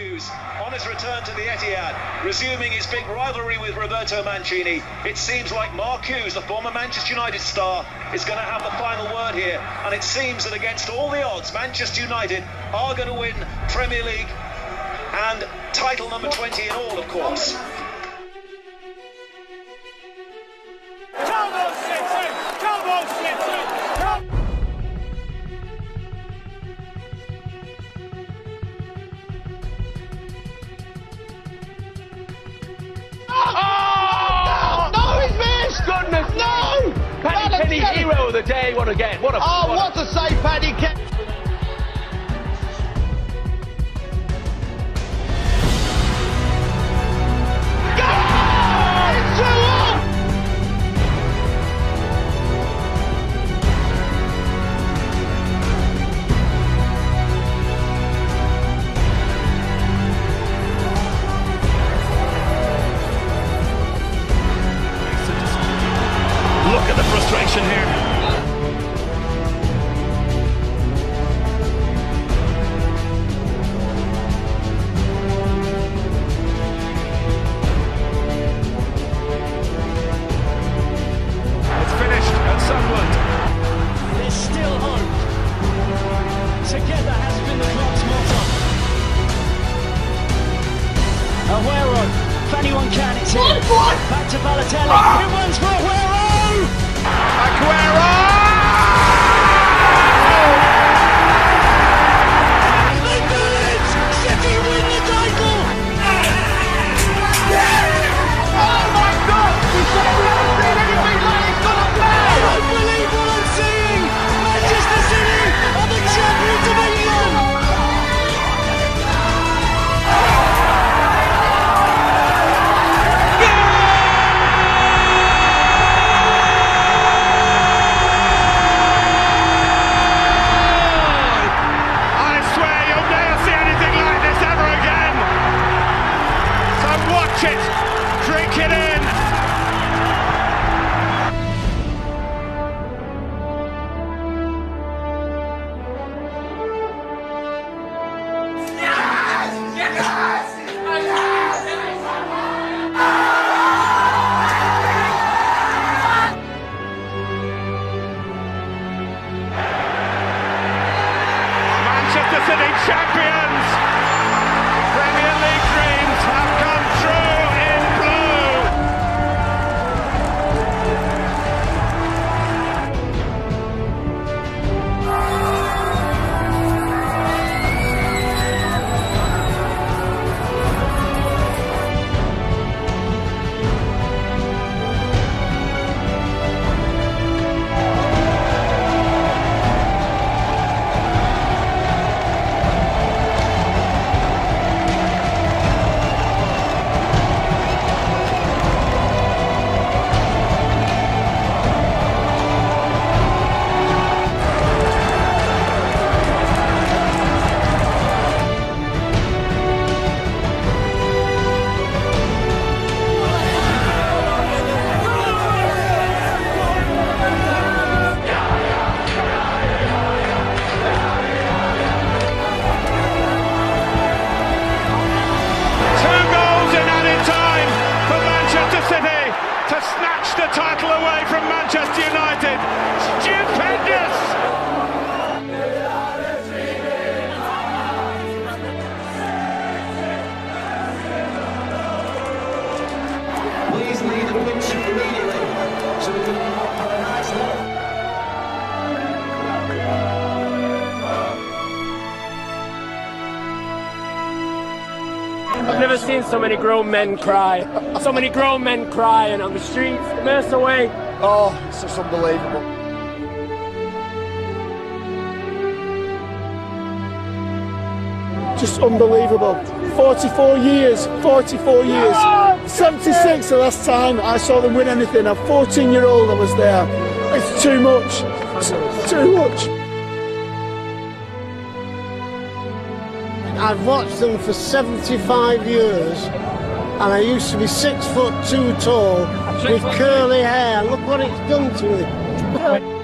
Hughes on his return to the Etihad, resuming his big rivalry with Roberto Mancini. It seems like Mark Hughes, the former Manchester United star, is going to have the final word here. And it seems that against all the odds, Manchester United are going to win Premier League and title number 20 in all, of course. Hero of the day. What again? What a. Oh, what what a save, Paddy Kenny! If anyone can, it's him. Back to Balotelli. It runs for Aguero! They City I've never seen so many grown men cry. So many grown men crying on the streets, Mercer away. Oh, it's just unbelievable. Just unbelievable. 44 years, 44 years. 76 the last time I saw them win anything. A 14 year old I was there. It's too much. It's too much. I've watched them for 75 years and I used to be six foot two tall with curly hair. Look what it's done to me.